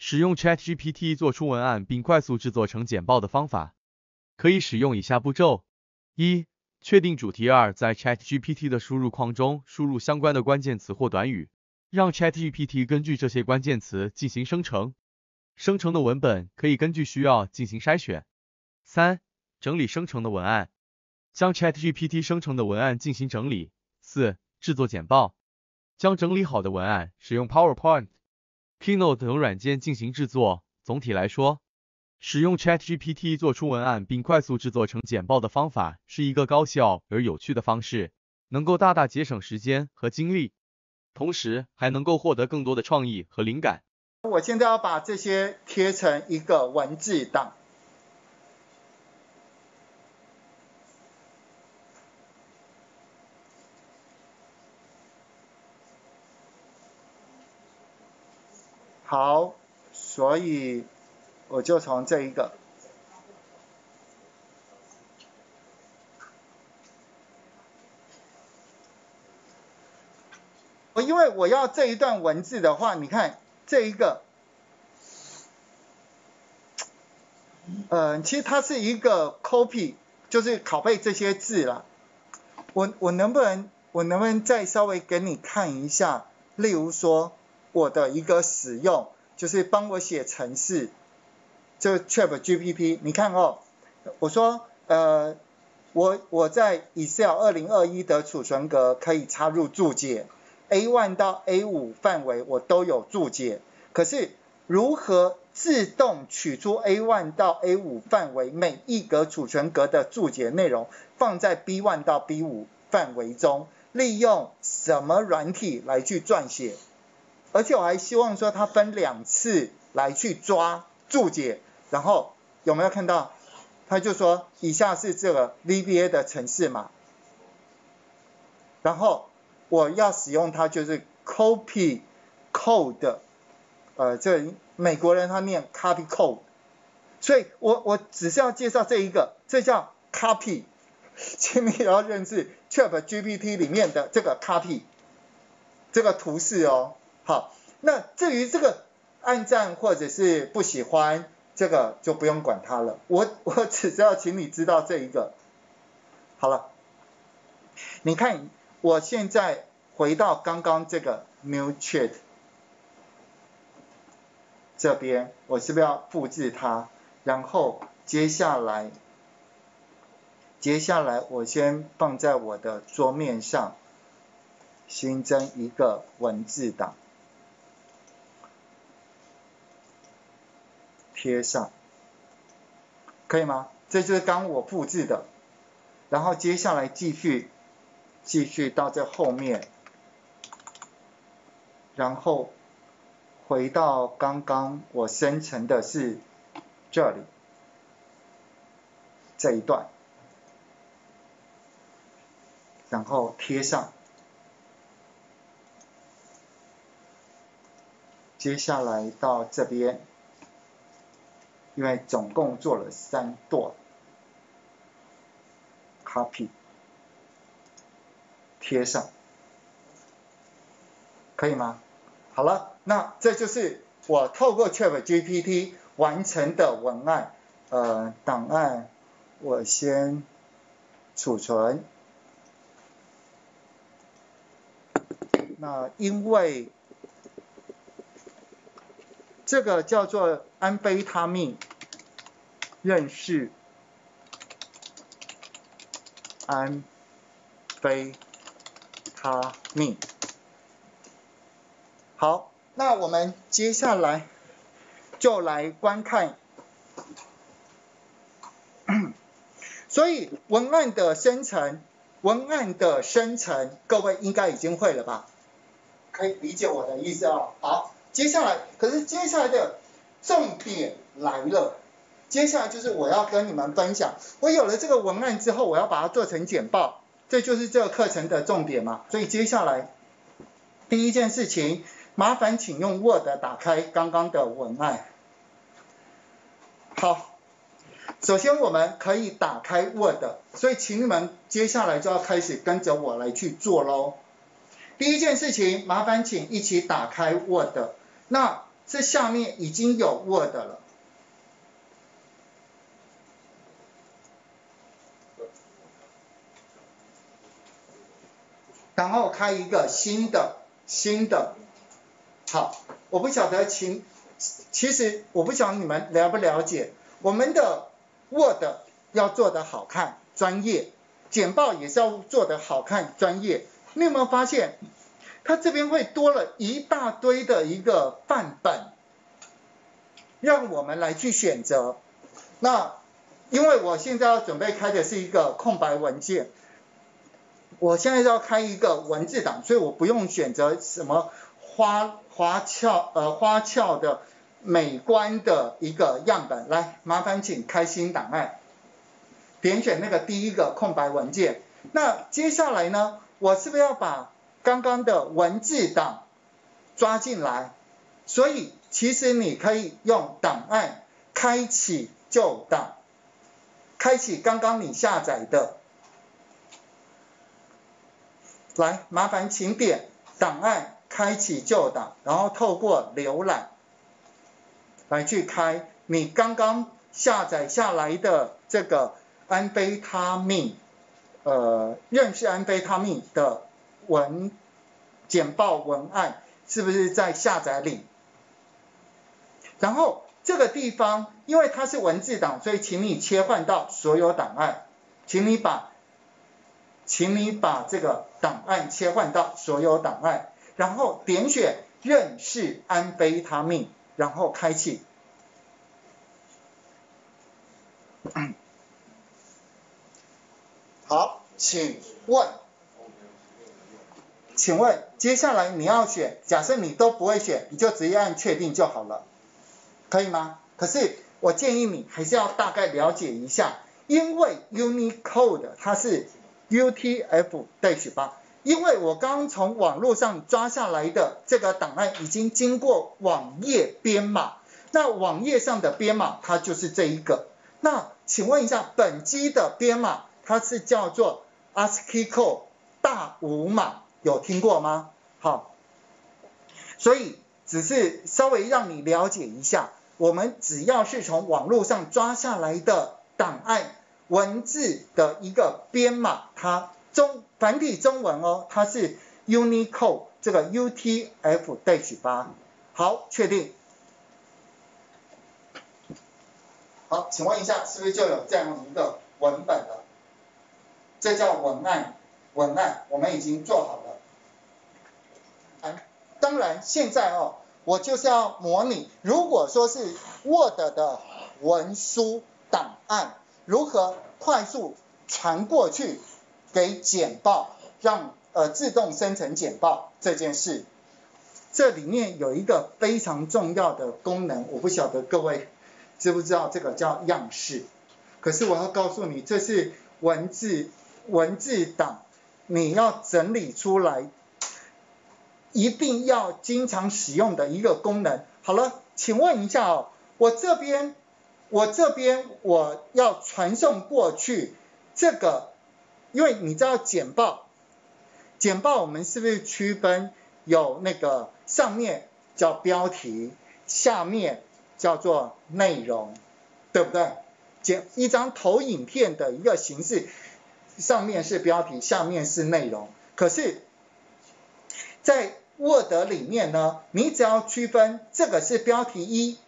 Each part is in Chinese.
使用 ChatGPT 做出文案并快速制作成简报的方法，可以使用以下步骤：一、确定主题；二、在 ChatGPT 的输入框中输入相关的关键词或短语，让 ChatGPT 根据这些关键词进行生成。生成的文本可以根据需要进行筛选。三、整理生成的文案，将 ChatGPT 生成的文案进行整理。四、制作简报，将整理好的文案使用 PowerPoint。Keynote 等软件进行制作。总体来说，使用 ChatGPT 做出文案并快速制作成简报的方法是一个高效而有趣的方式，能够大大节省时间和精力，同时还能够获得更多的创意和灵感。我现在要把这些贴成一个文字档。好，所以我就从这一个，我因为我要这一段文字的话，你看这一个，呃，其实它是一个 copy，就是拷贝这些字了。我我能不能我能不能再稍微给你看一下，例如说。我的一个使用就是帮我写程式，就 Chat GPT，你看哦，我说呃，我我在 Excel 二零二一的储存格可以插入注解，A1 到 A 五范围我都有注解，可是如何自动取出 A1 到 A 五范围每一格储存格的注解内容放在 B1 到 B 五范围中，利用什么软体来去撰写？而且我还希望说他分两次来去抓注解，然后有没有看到？他就说以下是这个 VBA 的程式码，然后我要使用它就是 copy code，呃，这美国人他念 copy code，所以我我只是要介绍这一个，这叫 copy，请你要认识 Chat GPT 里面的这个 copy，这个图示哦。好，那至于这个暗赞或者是不喜欢，这个就不用管它了。我我只是要请你知道这一个。好了，你看我现在回到刚刚这个 New Chat 这边，我是不是要复制它？然后接下来，接下来我先放在我的桌面上，新增一个文字档。贴上，可以吗？这就是刚我复制的，然后接下来继续，继续到这后面，然后回到刚刚我生成的是这里这一段，然后贴上，接下来到这边。因为总共做了三段，copy 贴上，可以吗？好了，那这就是我透过 Chat GPT 完成的文案，呃，档案我先储存。那因为这个叫做安非他命。认识安非他命。好，那我们接下来就来观看。所以文案的生成，文案的生成，各位应该已经会了吧？可以理解我的意思啊。好，接下来，可是接下来的重点来了。接下来就是我要跟你们分享，我有了这个文案之后，我要把它做成简报，这就是这个课程的重点嘛。所以接下来第一件事情，麻烦请用 Word 打开刚刚的文案。好，首先我们可以打开 Word，所以请你们接下来就要开始跟着我来去做喽。第一件事情，麻烦请一起打开 Word。那这下面已经有 Word 了。然后开一个新的新的，好，我不晓得，请，其实我不晓得你们了不了解，我们的 Word 要做的好看、专业，简报也是要做的好看、专业。你有没有发现，它这边会多了一大堆的一个范本，让我们来去选择。那因为我现在要准备开的是一个空白文件。我现在要开一个文字档，所以我不用选择什么花花俏呃花俏的美观的一个样本。来，麻烦请开新档案，点选那个第一个空白文件。那接下来呢，我是不是要把刚刚的文字档抓进来？所以其实你可以用档案开启旧档，开启刚刚你下载的。来，麻烦请点档案，开启旧档，然后透过浏览来去开你刚刚下载下来的这个安非他命，呃，认识安非他命的文简报文案，是不是在下载里？然后这个地方，因为它是文字档，所以请你切换到所有档案，请你把。请你把这个档案切换到所有档案，然后点选认识安非他命，然后开启。好，请问，请问接下来你要选，假设你都不会选，你就直接按确定就好了，可以吗？可是我建议你还是要大概了解一下，因为 Unicode 它是。UTF-8，因为我刚从网络上抓下来的这个档案已经经过网页编码，那网页上的编码它就是这一个。那请问一下，本机的编码它是叫做 ASCII code 大五码，有听过吗？好，所以只是稍微让你了解一下，我们只要是从网络上抓下来的档案。文字的一个编码，它中繁体中文哦，它是 Unicode 这个 UTF-8。好，确定。好，请问一下，是不是就有这样一个文本了？这叫文案，文案我们已经做好了。当然现在哦，我就是要模拟，如果说是 Word 的文书档案。如何快速传过去给简报，让呃自动生成简报这件事，这里面有一个非常重要的功能，我不晓得各位知不知道这个叫样式。可是我要告诉你，这是文字文字档，你要整理出来，一定要经常使用的一个功能。好了，请问一下哦，我这边。我这边我要传送过去这个，因为你知道简报，简报我们是不是区分有那个上面叫标题，下面叫做内容，对不对？简一张投影片的一个形式，上面是标题，下面是内容。可是，在 Word 里面呢，你只要区分这个是标题一。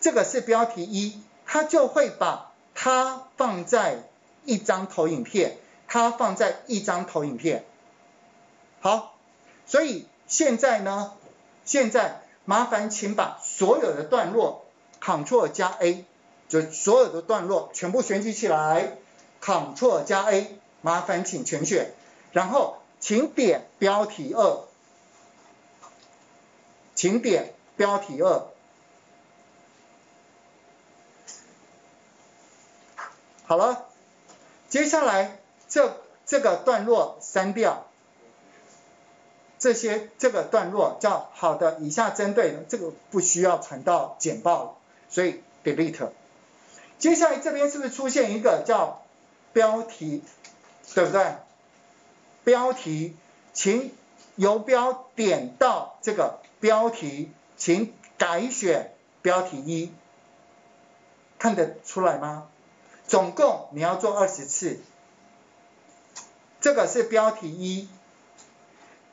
这个是标题一，它就会把它放在一张投影片，它放在一张投影片。好，所以现在呢，现在麻烦请把所有的段落 Ctrl 加 A，就所有的段落全部选取起来，Ctrl 加 A，麻烦请全选，然后请点标题二，请点标题二。好了，接下来这这个段落删掉，这些这个段落叫好的，以下针对这个不需要传到简报，所以 delete。接下来这边是不是出现一个叫标题，对不对？标题，请由标点到这个标题，请改选标题一，看得出来吗？总共你要做二十次，这个是标题一，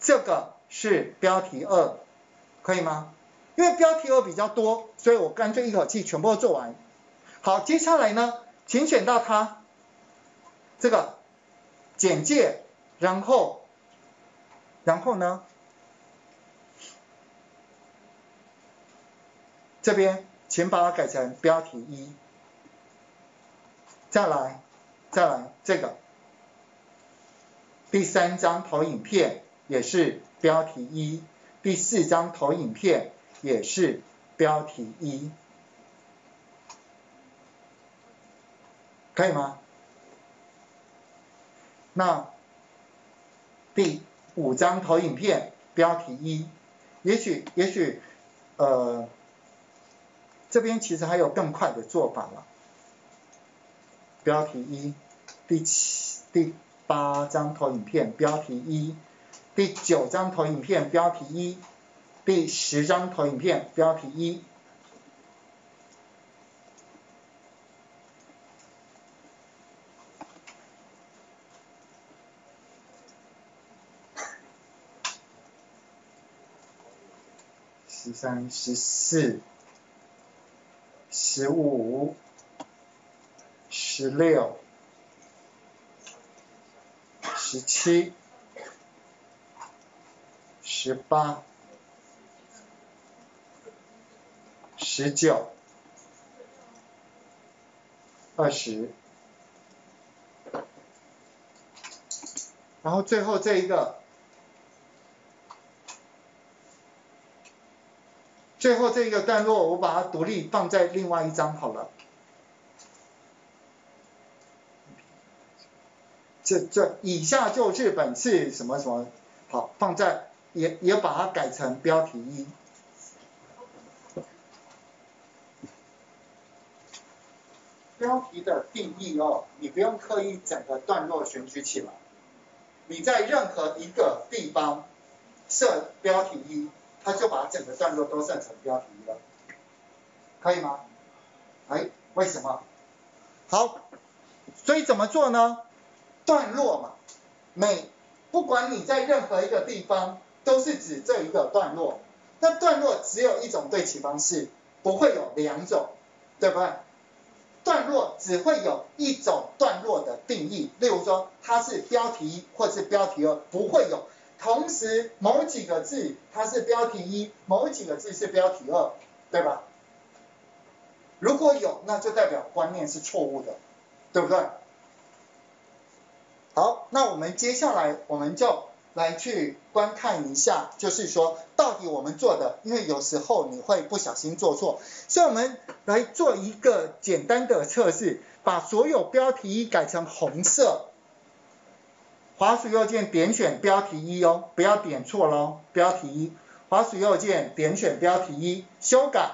这个是标题二，可以吗？因为标题二比较多，所以我干脆一口气全部做完。好，接下来呢，请选到它这个简介，然后，然后呢，这边请把它改成标题一。再来，再来这个第三张投影片也是标题一，第四张投影片也是标题一，可以吗？那第五张投影片标题一，也许也许呃这边其实还有更快的做法了。标题一，第七、第八张投影片标题一，第九张投影片标题一，第十张投影片标题一。十三、十四、十五。十六、十七、十八、十九、二十，然后最后这一个，最后这一个段落，我把它独立放在另外一张好了。这这以下就是本次什么什么，好放在也也把它改成标题一。标题的定义哦，你不用刻意整个段落选取起来，你在任何一个地方设标题一，它就把整个段落都算成标题了，可以吗？哎，为什么？好，所以怎么做呢？段落嘛，每不管你在任何一个地方，都是指这一个段落。那段落只有一种对齐方式，不会有两种，对不对？段落只会有一种段落的定义，例如说它是标题一或是标题二，不会有同时某几个字它是标题一，某几个字是标题二，对吧？如果有，那就代表观念是错误的，对不对？好，那我们接下来我们就来去观看一下，就是说到底我们做的，因为有时候你会不小心做错，所以我们来做一个简单的测试，把所有标题一改成红色，滑鼠右键点选标题一哦，不要点错喽，标题一，滑鼠右键点选标题一，修改，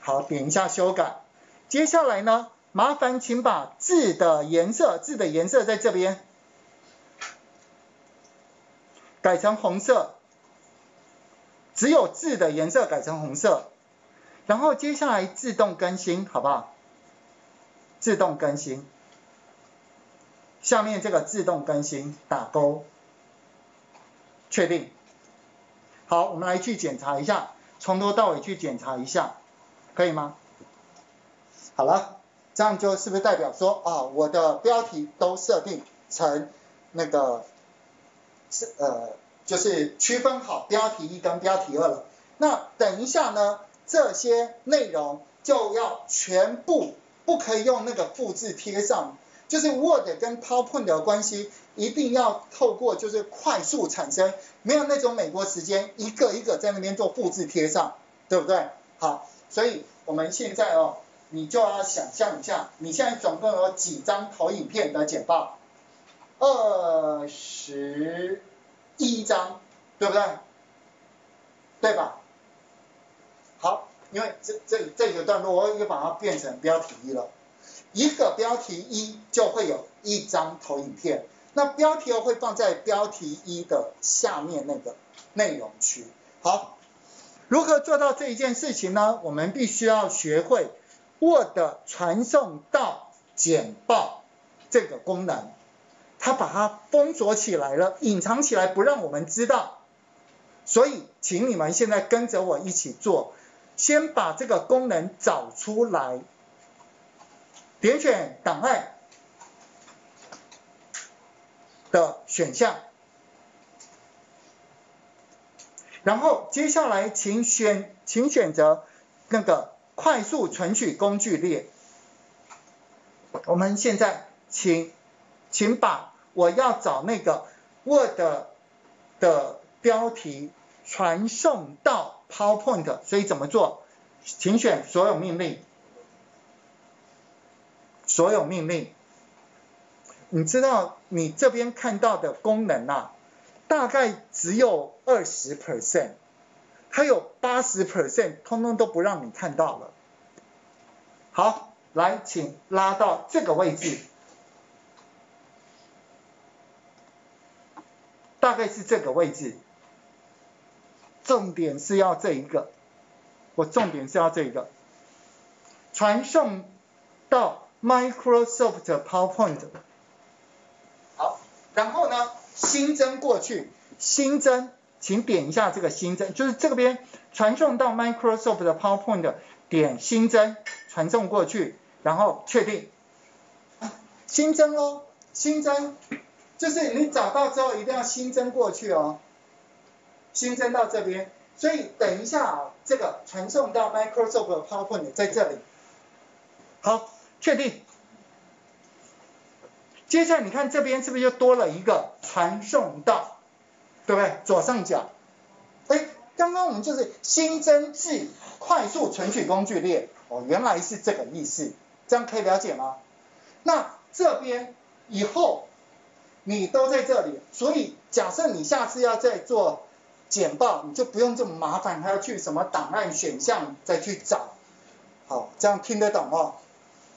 好，点一下修改，接下来呢？麻烦请把字的颜色，字的颜色在这边。改成红色，只有字的颜色改成红色，然后接下来自动更新，好不好？自动更新，下面这个自动更新打勾，确定。好，我们来去检查一下，从头到尾去检查一下，可以吗？好了。这样就是不是代表说啊，我的标题都设定成那个是呃，就是区分好标题一跟标题二了。那等一下呢，这些内容就要全部不可以用那个复制贴上，就是 Word 跟 PowerPoint 的关系，一定要透过就是快速产生，没有那种美国时间一个一个在那边做复制贴上，对不对？好，所以我们现在哦。你就要想象一下，你现在总共有几张投影片的简报？二十一张，对不对？对吧？好，因为这这这个段落我又把它变成标题一了，一个标题一就会有一张投影片，那标题会放在标题一的下面那个内容区，好，如何做到这一件事情呢？我们必须要学会 Word 传送到简报这个功能，它把它封锁起来了，隐藏起来，不让我们知道。所以，请你们现在跟着我一起做，先把这个功能找出来，点选档案的选项。然后接下来，请选，请选择那个快速存取工具列。我们现在，请，请把我要找那个 Word 的标题传送到 PowerPoint，所以怎么做？请选所有命令，所有命令。你知道你这边看到的功能啊？大概只有二十 percent，还有八十 percent，通通都不让你看到了。好，来，请拉到这个位置，大概是这个位置。重点是要这一个，我重点是要这一个，传送到 Microsoft PowerPoint。好，然后呢？新增过去，新增，请点一下这个新增，就是这边传送到 Microsoft 的 PowerPoint，点新增，传送过去，然后确定，新增哦，新增，就是你找到之后一定要新增过去哦，新增到这边，所以等一下啊，这个传送到 Microsoft PowerPoint 在这里，好，确定。接下来你看这边是不是又多了一个传送到，对不对？左上角，哎，刚刚我们就是新增至快速存取工具列，哦，原来是这个意思，这样可以了解吗？那这边以后你都在这里，所以假设你下次要再做简报，你就不用这么麻烦，还要去什么档案选项再去找，好，这样听得懂哦？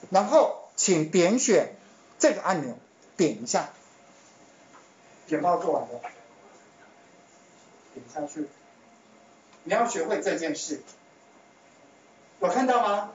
然后请点选。这个按钮点一下，点到做完了，点下去。你要学会这件事，有看到吗？